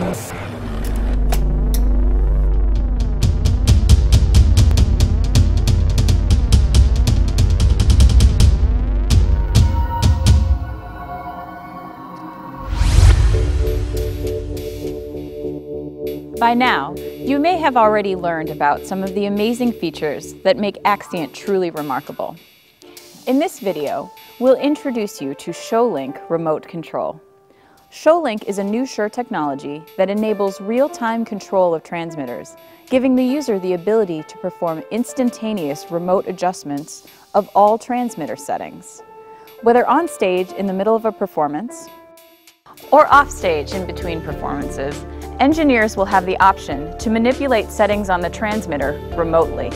By now, you may have already learned about some of the amazing features that make Axient truly remarkable. In this video, we'll introduce you to ShowLink Remote Control. ShowLink is a new Shure technology that enables real-time control of transmitters, giving the user the ability to perform instantaneous remote adjustments of all transmitter settings. Whether on stage in the middle of a performance, or off stage in between performances, engineers will have the option to manipulate settings on the transmitter remotely.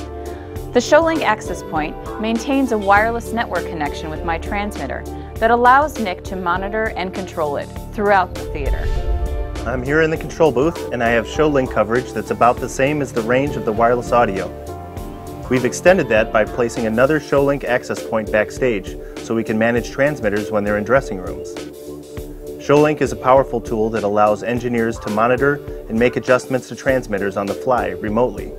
The ShowLink access point maintains a wireless network connection with my transmitter that allows Nick to monitor and control it throughout the theater. I'm here in the control booth and I have ShowLink coverage that's about the same as the range of the wireless audio. We've extended that by placing another ShowLink access point backstage so we can manage transmitters when they're in dressing rooms. ShowLink is a powerful tool that allows engineers to monitor and make adjustments to transmitters on the fly remotely.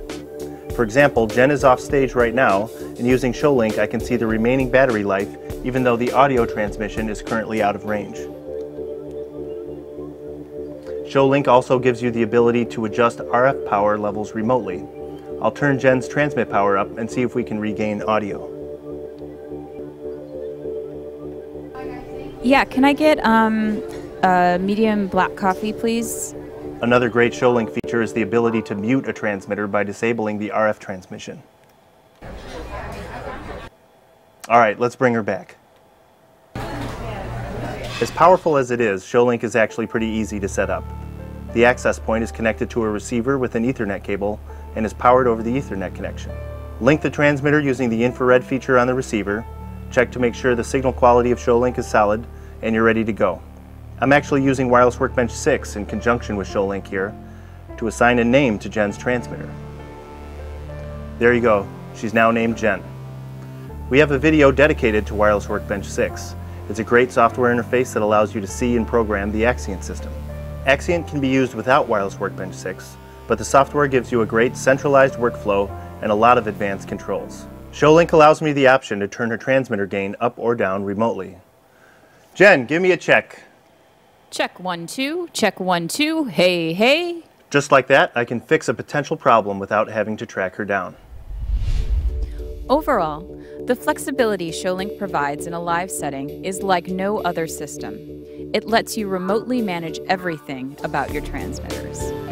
For example, Jen is off stage right now, and using ShowLink I can see the remaining battery life even though the audio transmission is currently out of range. ShowLink also gives you the ability to adjust RF power levels remotely. I'll turn Jen's transmit power up and see if we can regain audio. Yeah, can I get um, a medium black coffee, please? Another great ShowLink feature is the ability to mute a transmitter by disabling the RF transmission. All right, let's bring her back. As powerful as it is, ShowLink is actually pretty easy to set up. The access point is connected to a receiver with an Ethernet cable and is powered over the Ethernet connection. Link the transmitter using the infrared feature on the receiver, check to make sure the signal quality of ShowLink is solid, and you're ready to go. I'm actually using Wireless Workbench 6 in conjunction with ShowLink here to assign a name to Jen's transmitter. There you go, she's now named Jen. We have a video dedicated to Wireless Workbench 6. It's a great software interface that allows you to see and program the Axient system. Axient can be used without Wireless Workbench 6, but the software gives you a great centralized workflow and a lot of advanced controls. ShowLink allows me the option to turn her transmitter gain up or down remotely. Jen, give me a check. Check one, two, check one, two, hey, hey. Just like that, I can fix a potential problem without having to track her down. Overall, the flexibility ShowLink provides in a live setting is like no other system. It lets you remotely manage everything about your transmitters.